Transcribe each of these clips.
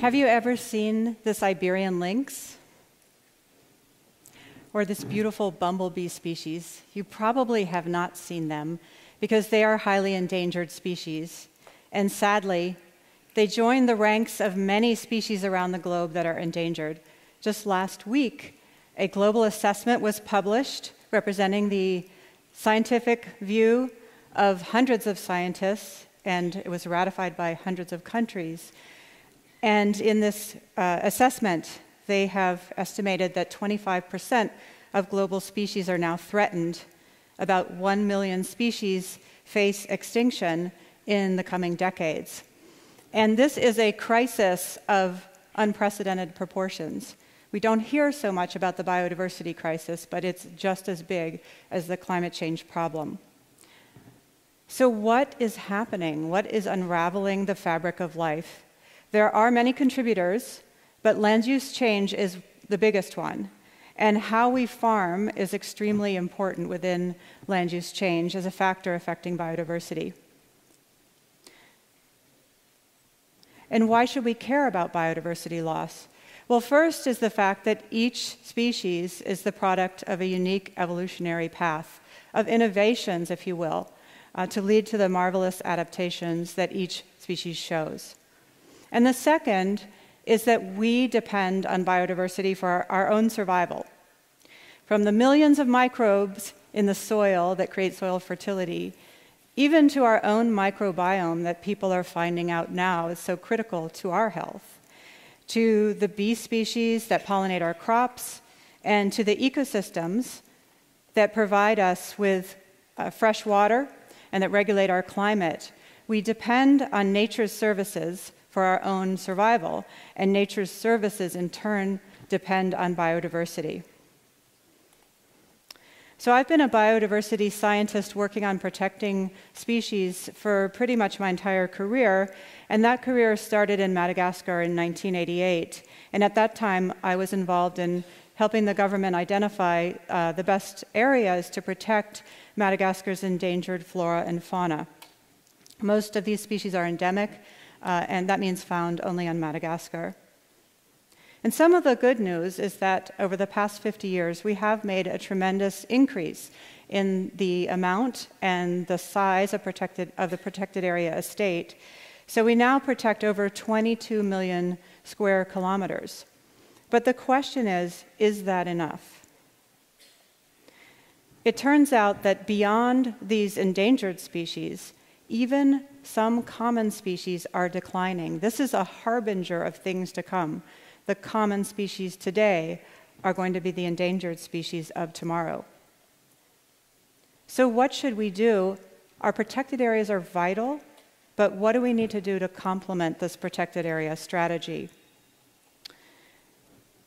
Have you ever seen the Iberian lynx? Or this beautiful bumblebee species? You probably have not seen them because they are highly endangered species. And sadly, they join the ranks of many species around the globe that are endangered. Just last week, a global assessment was published representing the scientific view of hundreds of scientists, and it was ratified by hundreds of countries. And in this uh, assessment, they have estimated that 25% of global species are now threatened. About 1 million species face extinction in the coming decades. And this is a crisis of unprecedented proportions. We don't hear so much about the biodiversity crisis, but it's just as big as the climate change problem. So, what is happening? What is unraveling the fabric of life? There are many contributors, but land use change is the biggest one. And how we farm is extremely important within land use change as a factor affecting biodiversity. And why should we care about biodiversity loss? Well, first is the fact that each species is the product of a unique evolutionary path, of innovations, if you will, uh, to lead to the marvelous adaptations that each species shows. And the second is that we depend on biodiversity for our, our own survival. From the millions of microbes in the soil that create soil fertility, even to our own microbiome that people are finding out now is so critical to our health, to the bee species that pollinate our crops, and to the ecosystems that provide us with uh, fresh water and that regulate our climate. We depend on nature's services for our own survival, and nature's services in turn depend on biodiversity. So, I've been a biodiversity scientist working on protecting species for pretty much my entire career, and that career started in Madagascar in 1988. And at that time, I was involved in helping the government identify uh, the best areas to protect Madagascar's endangered flora and fauna. Most of these species are endemic, uh, and that means found only on Madagascar. And some of the good news is that over the past 50 years, we have made a tremendous increase in the amount and the size of, protected, of the protected area estate. So we now protect over 22 million square kilometers. But the question is is that enough? It turns out that beyond these endangered species, even some common species are declining. This is a harbinger of things to come the common species today are going to be the endangered species of tomorrow. So, what should we do? Our protected areas are vital, but what do we need to do to complement this protected area strategy?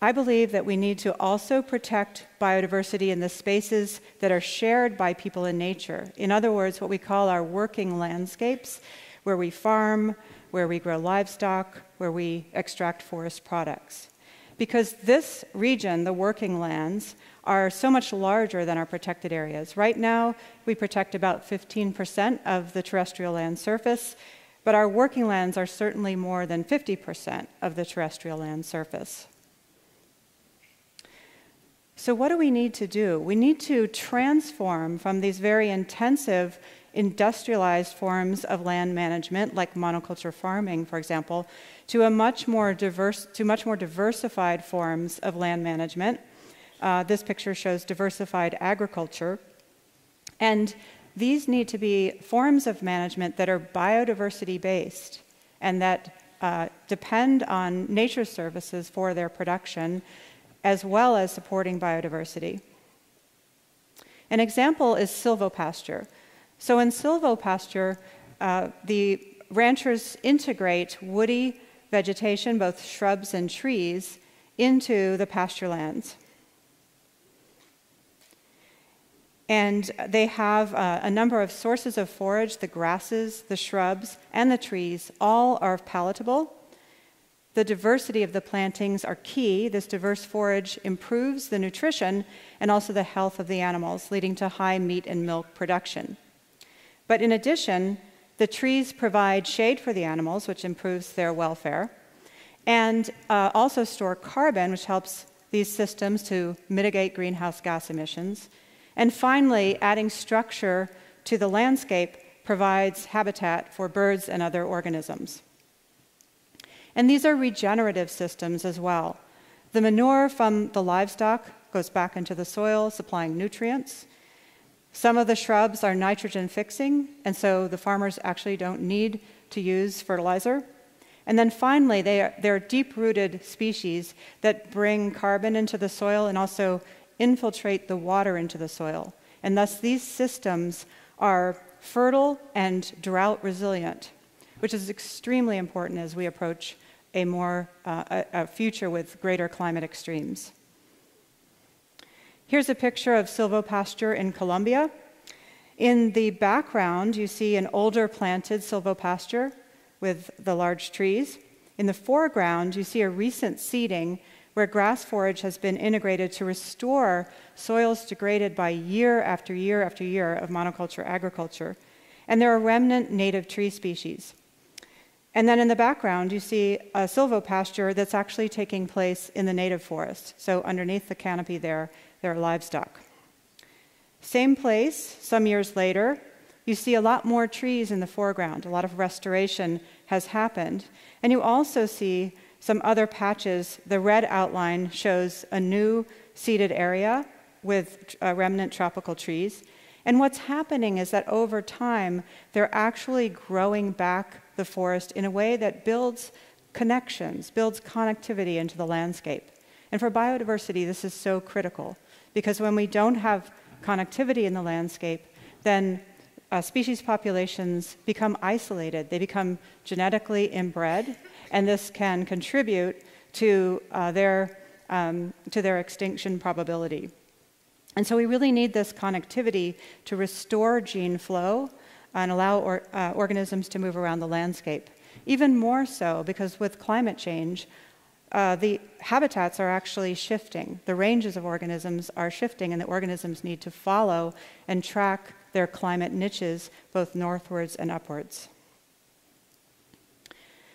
I believe that we need to also protect biodiversity in the spaces that are shared by people in nature. In other words, what we call our working landscapes, where we farm, where we grow livestock, where we extract forest products. Because this region, the working lands, are so much larger than our protected areas. Right now, we protect about 15% of the terrestrial land surface, but our working lands are certainly more than 50% of the terrestrial land surface. So, what do we need to do? We need to transform from these very intensive industrialized forms of land management, like monoculture farming, for example, to a much more diverse, to much more diversified forms of land management. Uh, this picture shows diversified agriculture, and these need to be forms of management that are biodiversity based and that uh, depend on nature services for their production, as well as supporting biodiversity. An example is silvopasture. So in silvopasture, uh, the ranchers integrate woody vegetation, both shrubs and trees, into the pasture lands. And they have uh, a number of sources of forage the grasses, the shrubs, and the trees all are palatable. The diversity of the plantings are key. This diverse forage improves the nutrition and also the health of the animals, leading to high meat and milk production. But in addition, the trees provide shade for the animals, which improves their welfare. and uh, also store carbon, which helps these systems to mitigate greenhouse gas emissions. And finally, adding structure to the landscape provides habitat for birds and other organisms. And these are regenerative systems as well. The manure from the livestock goes back into the soil, supplying nutrients. Some of the shrubs are nitrogen fixing, and so the farmers actually don't need to use fertilizer. And then finally, they are, they're deep rooted species that bring carbon into the soil and also infiltrate the water into the soil. And thus, these systems are fertile and drought resilient, which is extremely important as we approach a more uh, a, a future with greater climate extremes. Here's a picture of silvopasture in Colombia. In the background, you see an older planted silvopasture with the large trees. In the foreground, you see a recent seeding where grass forage has been integrated to restore soils degraded by year after year after year of monoculture agriculture. And there are remnant native tree species. And then in the background, you see a silvopasture that's actually taking place in the native forest. So underneath the canopy there, there are livestock. Same place, some years later, you see a lot more trees in the foreground. A lot of restoration has happened. And you also see some other patches. The red outline shows a new seeded area with uh, remnant tropical trees. And what's happening is that over time, they're actually growing back the forest in a way that builds connections, builds connectivity into the landscape. And for biodiversity, this is so critical because when we don't have connectivity in the landscape, then uh, species populations become isolated. They become genetically inbred, and this can contribute to, uh, their, um, to their extinction probability. And so we really need this connectivity to restore gene flow and allow or, uh, organisms to move around the landscape. Even more so because with climate change, uh, the habitats are actually shifting. The ranges of organisms are shifting, and the organisms need to follow and track their climate niches both northwards and upwards.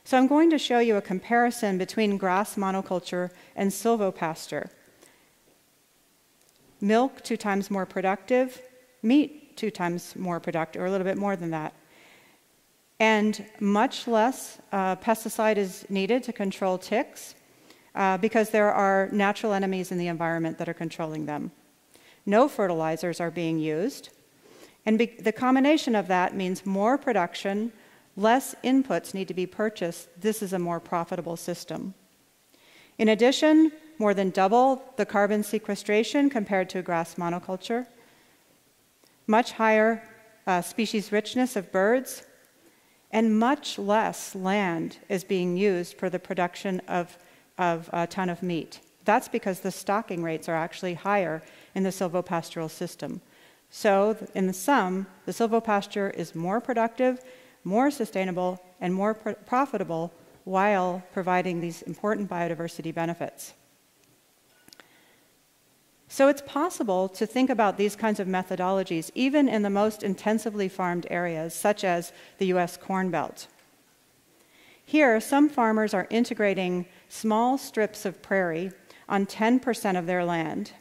So I'm going to show you a comparison between grass monoculture and silvopasture. Milk, two times more productive. Meat, two times more productive, or a little bit more than that. And much less uh, pesticide is needed to control ticks uh, because there are natural enemies in the environment that are controlling them. No fertilizers are being used. And be- the combination of that means more production, less inputs need to be purchased. This is a more profitable system. In addition, more than double the carbon sequestration compared to a grass monoculture, much higher uh, species richness of birds, and much less land is being used for the production of, of a ton of meat. That's because the stocking rates are actually higher in the silvopastoral system. So, in the sum, the silvopasture is more productive, more sustainable, and more pr- profitable while providing these important biodiversity benefits. So, it's possible to think about these kinds of methodologies even in the most intensively farmed areas, such as the US Corn Belt. Here, some farmers are integrating small strips of prairie on 10% of their land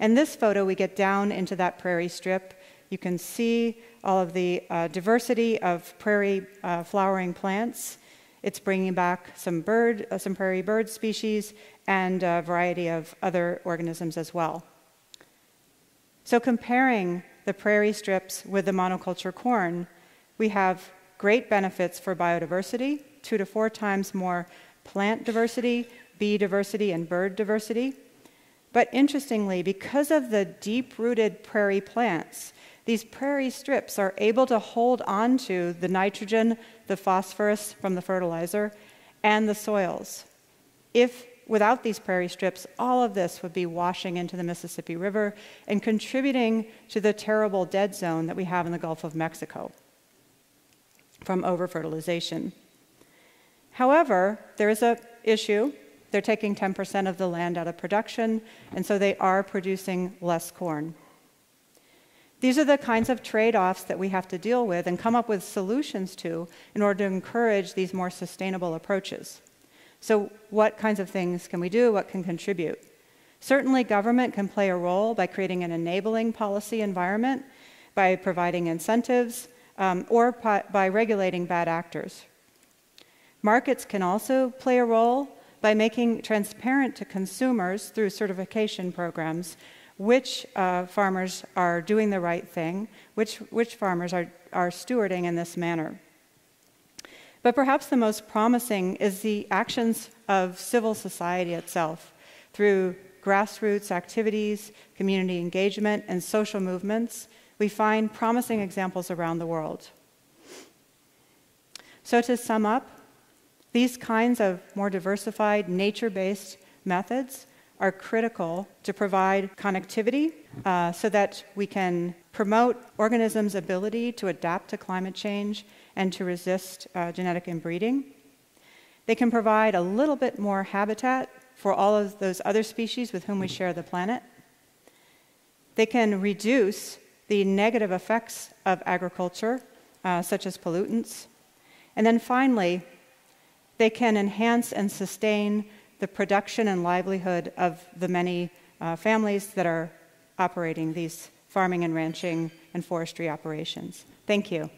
in this photo, we get down into that prairie strip. You can see all of the uh, diversity of prairie uh, flowering plants. It's bringing back some bird, uh, some prairie bird species, and a variety of other organisms as well. So, comparing the prairie strips with the monoculture corn, we have great benefits for biodiversity, two to four times more plant diversity, bee diversity, and bird diversity. But interestingly, because of the deep rooted prairie plants, these prairie strips are able to hold on to the nitrogen, the phosphorus from the fertilizer, and the soils. If without these prairie strips, all of this would be washing into the Mississippi River and contributing to the terrible dead zone that we have in the Gulf of Mexico from overfertilization. However, there is an issue they're taking 10% of the land out of production, and so they are producing less corn. These are the kinds of trade offs that we have to deal with and come up with solutions to in order to encourage these more sustainable approaches. So, what kinds of things can we do? What can contribute? Certainly, government can play a role by creating an enabling policy environment, by providing incentives, um, or by regulating bad actors. Markets can also play a role by making transparent to consumers through certification programs which uh, farmers are doing the right thing, which, which farmers are, are stewarding in this manner. But perhaps the most promising is the actions of civil society itself through grassroots activities, community engagement, and social movements. We find promising examples around the world. So, to sum up, these kinds of more diversified, nature based methods are critical to provide connectivity uh, so that we can promote organisms' ability to adapt to climate change and to resist uh, genetic inbreeding. They can provide a little bit more habitat for all of those other species with whom we share the planet. They can reduce the negative effects of agriculture, uh, such as pollutants. And then finally, they can enhance and sustain the production and livelihood of the many uh, families that are operating these farming and ranching and forestry operations. Thank you.